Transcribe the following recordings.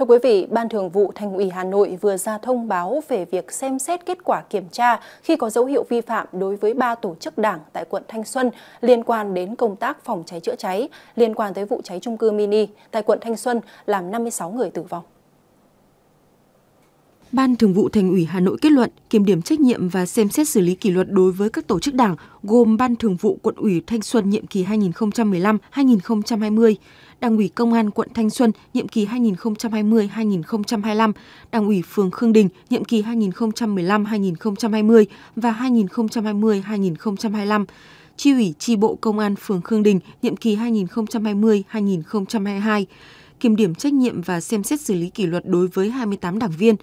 Thưa quý vị, Ban Thường vụ Thành ủy Hà Nội vừa ra thông báo về việc xem xét kết quả kiểm tra khi có dấu hiệu vi phạm đối với ba tổ chức đảng tại quận Thanh Xuân liên quan đến công tác phòng cháy chữa cháy, liên quan tới vụ cháy trung cư mini tại quận Thanh Xuân làm 56 người tử vong. Ban Thường vụ Thành ủy Hà Nội kết luận kiểm điểm trách nhiệm và xem xét xử lý kỷ luật đối với các tổ chức đảng gồm Ban Thường vụ Quận ủy Thanh Xuân nhiệm kỳ 2015-2020, Đảng ủy Công an quận Thanh Xuân nhiệm kỳ 2020-2025, Đảng ủy phường Khương Đình nhiệm kỳ 2015-2020 và 2020-2025, Chi ủy chi bộ Công an phường Khương Đình nhiệm kỳ 2020-2022, kiểm điểm trách nhiệm và xem xét xử lý kỷ luật đối với 28 đảng viên,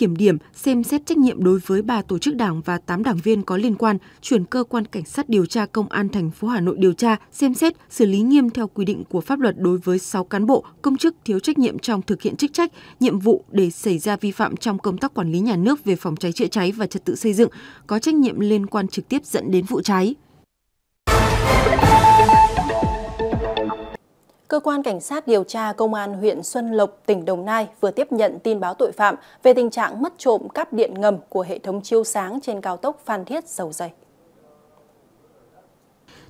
kiểm điểm, xem xét trách nhiệm đối với ba tổ chức đảng và 8 đảng viên có liên quan, chuyển cơ quan cảnh sát điều tra công an thành phố Hà Nội điều tra, xem xét, xử lý nghiêm theo quy định của pháp luật đối với 6 cán bộ, công chức thiếu trách nhiệm trong thực hiện chức trách, nhiệm vụ để xảy ra vi phạm trong công tác quản lý nhà nước về phòng cháy chữa cháy và trật tự xây dựng, có trách nhiệm liên quan trực tiếp dẫn đến vụ cháy. Cơ quan Cảnh sát điều tra Công an huyện Xuân Lộc, tỉnh Đồng Nai vừa tiếp nhận tin báo tội phạm về tình trạng mất trộm cắp điện ngầm của hệ thống chiếu sáng trên cao tốc Phan Thiết Dầu Dây.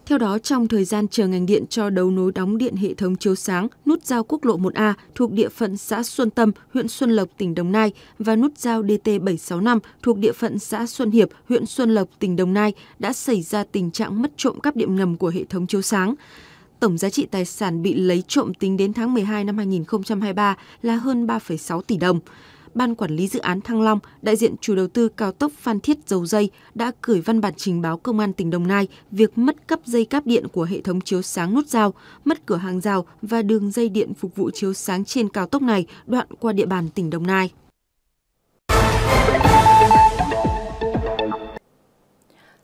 Theo đó, trong thời gian chờ ngành điện cho đấu nối đóng điện hệ thống chiếu sáng, nút giao quốc lộ 1A thuộc địa phận xã Xuân Tâm, huyện Xuân Lộc, tỉnh Đồng Nai và nút giao DT765 thuộc địa phận xã Xuân Hiệp, huyện Xuân Lộc, tỉnh Đồng Nai đã xảy ra tình trạng mất trộm cắp điện ngầm của hệ thống chiếu sáng. Tổng giá trị tài sản bị lấy trộm tính đến tháng 12 năm 2023 là hơn 3,6 tỷ đồng. Ban quản lý dự án Thăng Long, đại diện chủ đầu tư cao tốc Phan Thiết Dầu Dây đã gửi văn bản trình báo Công an tỉnh Đồng Nai việc mất cấp dây cáp điện của hệ thống chiếu sáng nút giao, mất cửa hàng rào và đường dây điện phục vụ chiếu sáng trên cao tốc này đoạn qua địa bàn tỉnh Đồng Nai.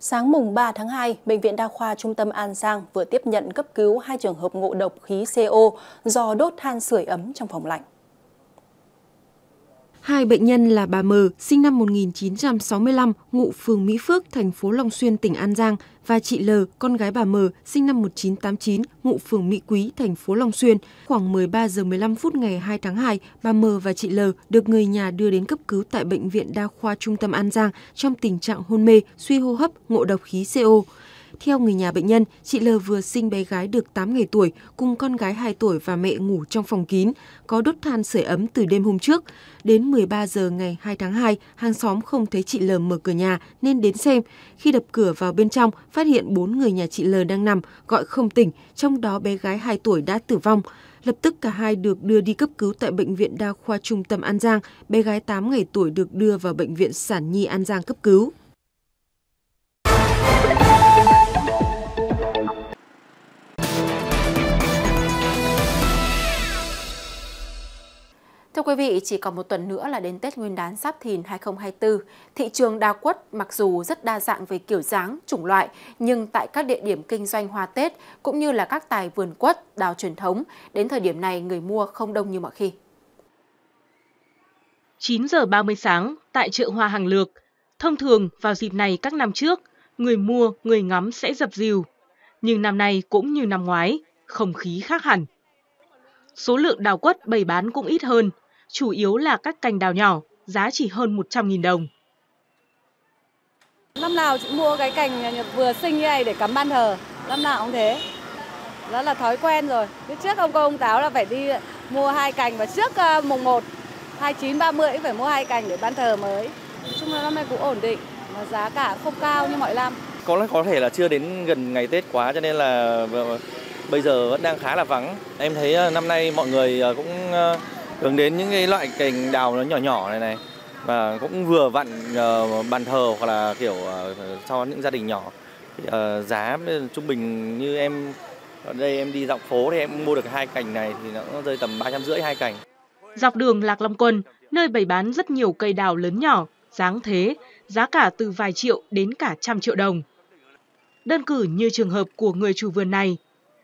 Sáng mùng 3 tháng 2, Bệnh viện Đa khoa Trung tâm An Giang vừa tiếp nhận cấp cứu hai trường hợp ngộ độc khí CO do đốt than sưởi ấm trong phòng lạnh. Hai bệnh nhân là bà M, sinh năm 1965, ngụ phường Mỹ Phước, thành phố Long Xuyên, tỉnh An Giang và chị L, con gái bà M, sinh năm 1989, ngụ phường Mỹ Quý, thành phố Long Xuyên. Khoảng 13 giờ 15 phút ngày 2 tháng 2, bà M và chị L được người nhà đưa đến cấp cứu tại bệnh viện Đa khoa Trung tâm An Giang trong tình trạng hôn mê, suy hô hấp, ngộ độc khí CO. Theo người nhà bệnh nhân, chị L vừa sinh bé gái được 8 ngày tuổi cùng con gái 2 tuổi và mẹ ngủ trong phòng kín, có đốt than sưởi ấm từ đêm hôm trước. Đến 13 giờ ngày 2 tháng 2, hàng xóm không thấy chị L mở cửa nhà nên đến xem. Khi đập cửa vào bên trong, phát hiện bốn người nhà chị L đang nằm, gọi không tỉnh, trong đó bé gái 2 tuổi đã tử vong. Lập tức cả hai được đưa đi cấp cứu tại Bệnh viện Đa khoa Trung tâm An Giang. Bé gái 8 ngày tuổi được đưa vào Bệnh viện Sản Nhi An Giang cấp cứu. Vị, chỉ còn một tuần nữa là đến Tết Nguyên đán Giáp Thìn 2024. Thị trường đào quất mặc dù rất đa dạng về kiểu dáng, chủng loại, nhưng tại các địa điểm kinh doanh hoa Tết cũng như là các tài vườn quất, đào truyền thống, đến thời điểm này người mua không đông như mọi khi. 9 giờ 30 sáng tại chợ hoa hàng lược. Thông thường vào dịp này các năm trước, người mua, người ngắm sẽ dập dìu. Nhưng năm nay cũng như năm ngoái, không khí khác hẳn. Số lượng đào quất bày bán cũng ít hơn, chủ yếu là các cành đào nhỏ, giá chỉ hơn 100.000 đồng. Năm nào chị mua cái cành vừa sinh như này để cắm ban thờ, năm nào cũng thế. Đó là thói quen rồi. Cái trước ông cô ông táo là phải đi mua hai cành và trước uh, mùng 1, 29, 30 cũng phải mua hai cành để ban thờ mới. Nói chung là năm nay cũng ổn định, mà giá cả không cao như mọi năm. Có lẽ có thể là chưa đến gần ngày Tết quá cho nên là bây giờ vẫn đang khá là vắng. Em thấy ờ, năm nay mọi người ờ, cũng hướng đến những cái loại cành đào nó nhỏ nhỏ này này và cũng vừa vặn uh, bàn thờ hoặc là kiểu uh, cho những gia đình nhỏ. Thì, uh, giá trung bình như em ở đây em đi dọc phố thì em mua được hai cành này thì nó rơi tầm ba trăm rưỡi hai cành. Dọc đường Lạc Long Quân nơi bày bán rất nhiều cây đào lớn nhỏ dáng thế giá cả từ vài triệu đến cả trăm triệu đồng. Đơn cử như trường hợp của người chủ vườn này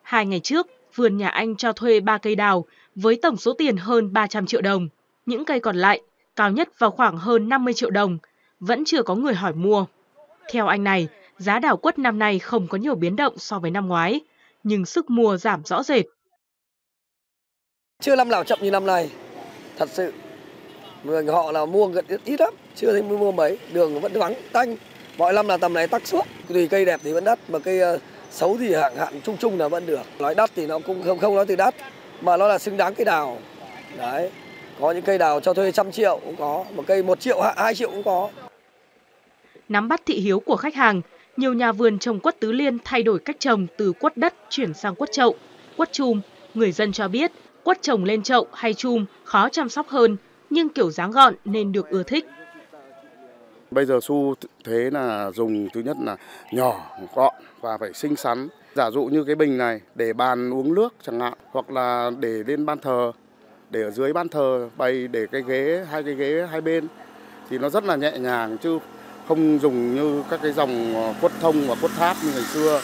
hai ngày trước vườn nhà anh cho thuê ba cây đào với tổng số tiền hơn 300 triệu đồng. Những cây còn lại, cao nhất vào khoảng hơn 50 triệu đồng, vẫn chưa có người hỏi mua. Theo anh này, giá đào quất năm nay không có nhiều biến động so với năm ngoái, nhưng sức mua giảm rõ rệt. Chưa năm nào chậm như năm nay. Thật sự. sự họ là mua gần ít lắm chưa thấy mua mấy đường vẫn vắng tanh mọi năm là tầm này tắc suốt tùy cây đẹp thì vẫn đắt mà cây ờ, xấu thì hạng hạn chung chung là vẫn được nói đắt thì nó cũng không không nói từ đắt mà nó là xứng đáng cây đào. Đấy có những cây đào cho thuê trăm triệu cũng có một cây một triệu hai triệu cũng có. Nắm bắt thị hiếu của khách hàng nhiều nhà vườn trồng quất tứ liên thay đổi cách trồng từ quất đất chuyển sang quất chậu. Quất chùm người dân cho biết quất trồng lên chậu hay chùm khó chăm sóc hơn nhưng kiểu dáng gọn nên được ưa thích. Bây giờ xu thế là dùng thứ nhất là nhỏ, gọn và phải xinh xắn. Giả dụ như cái bình này để bàn uống nước chẳng hạn, hoặc là để lên ban thờ, để ở dưới ban thờ bày để cái ghế, hai cái ghế hai bên thì nó rất là nhẹ nhàng chứ không dùng như các cái dòng ờ, quất thông và quất tháp như ngày xưa.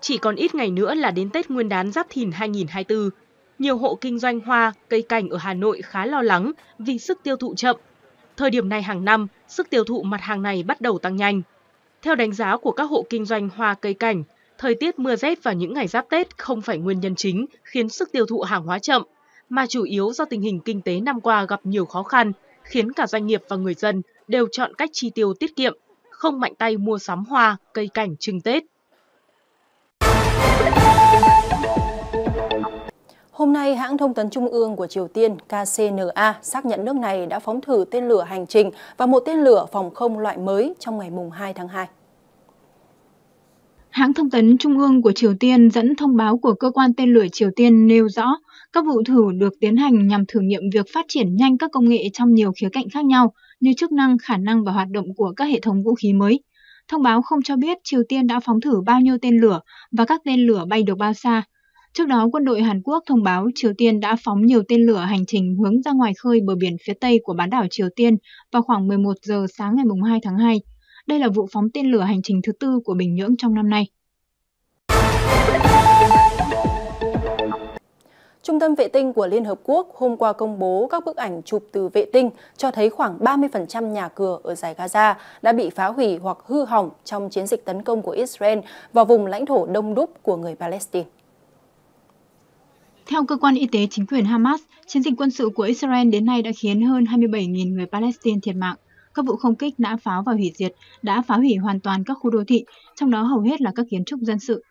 Chỉ còn ít ngày nữa là đến Tết Nguyên đán Giáp Thìn 2024. Nhiều hộ kinh doanh hoa, cây cảnh ở Hà Nội khá lo lắng vì sức tiêu thụ chậm Thời điểm này hàng năm, sức tiêu thụ mặt hàng này bắt đầu tăng nhanh. Theo đánh giá của các hộ kinh doanh hoa cây cảnh, thời tiết mưa rét vào những ngày giáp Tết không phải nguyên nhân chính khiến sức tiêu thụ hàng hóa chậm, mà chủ yếu do tình hình kinh tế năm qua gặp nhiều khó khăn, khiến cả doanh nghiệp và người dân đều chọn cách chi tiêu tiết kiệm, không mạnh tay mua sắm hoa, cây cảnh trưng Tết. Hôm nay, hãng thông tấn Trung ương của Triều Tiên KCNA xác nhận nước này đã phóng thử tên lửa hành trình và một tên lửa phòng không loại mới trong ngày 2 tháng 2. Hãng thông tấn Trung ương của Triều Tiên dẫn thông báo của cơ quan tên lửa Triều Tiên nêu rõ các vụ thử được tiến hành nhằm thử nghiệm việc phát triển nhanh các công nghệ trong nhiều khía cạnh khác nhau như chức năng, khả năng và hoạt động của các hệ thống vũ khí mới. Thông báo không cho biết Triều Tiên đã phóng thử bao nhiêu tên lửa và các tên lửa bay được bao xa, Trước đó, quân đội Hàn Quốc thông báo Triều Tiên đã phóng nhiều tên lửa hành trình hướng ra ngoài khơi bờ biển phía tây của bán đảo Triều Tiên vào khoảng 11 giờ sáng ngày 2 tháng 2. Đây là vụ phóng tên lửa hành trình thứ tư của Bình Nhưỡng trong năm nay. Trung tâm vệ tinh của Liên Hợp Quốc hôm qua công bố các bức ảnh chụp từ vệ tinh cho thấy khoảng 30% nhà cửa ở giải Gaza đã bị phá hủy hoặc hư hỏng trong chiến dịch tấn công của Israel vào vùng lãnh thổ đông đúc của người Palestine. Theo cơ quan y tế chính quyền Hamas, chiến dịch quân sự của Israel đến nay đã khiến hơn 27.000 người Palestine thiệt mạng. Các vụ không kích nã pháo và hủy diệt đã phá hủy hoàn toàn các khu đô thị, trong đó hầu hết là các kiến trúc dân sự.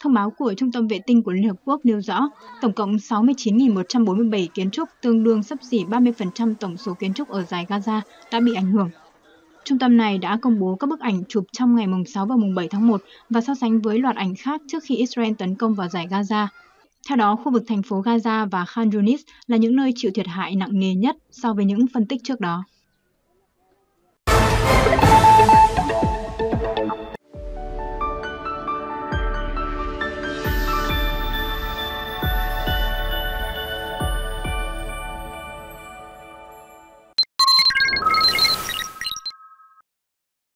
Thông báo của Trung tâm Vệ tinh của Liên Hợp Quốc nêu rõ, tổng cộng 69.147 kiến trúc tương đương sắp xỉ 30% tổng số kiến trúc ở giải Gaza đã bị ảnh hưởng. Trung tâm này đã công bố các bức ảnh chụp trong ngày 6 và 7 tháng 1 và so sánh với loạt ảnh khác trước khi Israel tấn công vào giải Gaza. Theo đó, khu vực thành phố Gaza và Khan Yunis là những nơi chịu thiệt hại nặng nề nhất so với những phân tích trước đó.